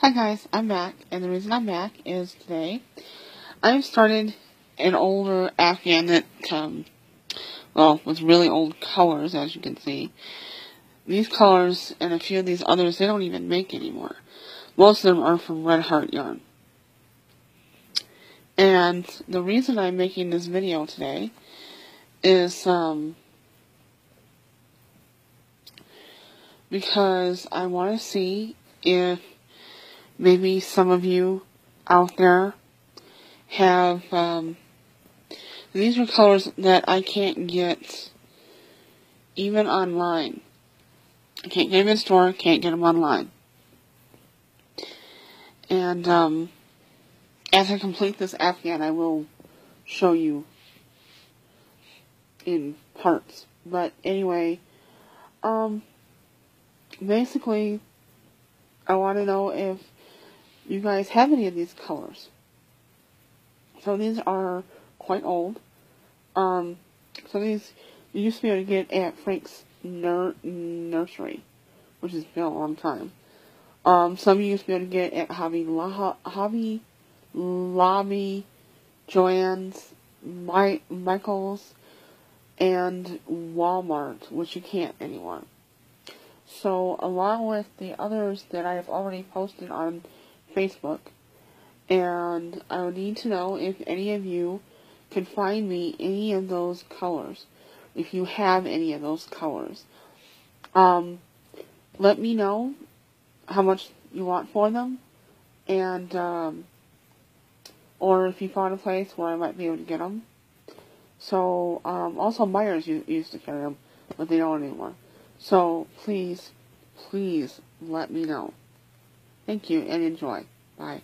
Hi guys, I'm back, and the reason I'm back is today I've started an older Afghan that, um, well, with really old colors, as you can see. These colors and a few of these others, they don't even make anymore. Most of them are from Red Heart yarn. And the reason I'm making this video today is, um, because I want to see if maybe some of you out there have, um, these are colors that I can't get even online. I can't get them in store, can't get them online. And, um, as I complete this Afghan, I will show you in parts. But anyway, um, basically, I want to know if you guys have any of these colors. So these are quite old. Um, so these you used to be able to get at Frank's nur nursery, which has been a long time. Um, some you used to be able to get at Hobby, La Hobby Lobby, Joann's, My Michael's, and Walmart, which you can't anymore. So, along with the others that I have already posted on Facebook, and I would need to know if any of you can find me any of those colors, if you have any of those colors. Um, let me know how much you want for them, and, um, or if you found a place where I might be able to get them. So, um, also Meijers used to carry them, but they don't anymore. So, please, please let me know. Thank you and enjoy. Bye.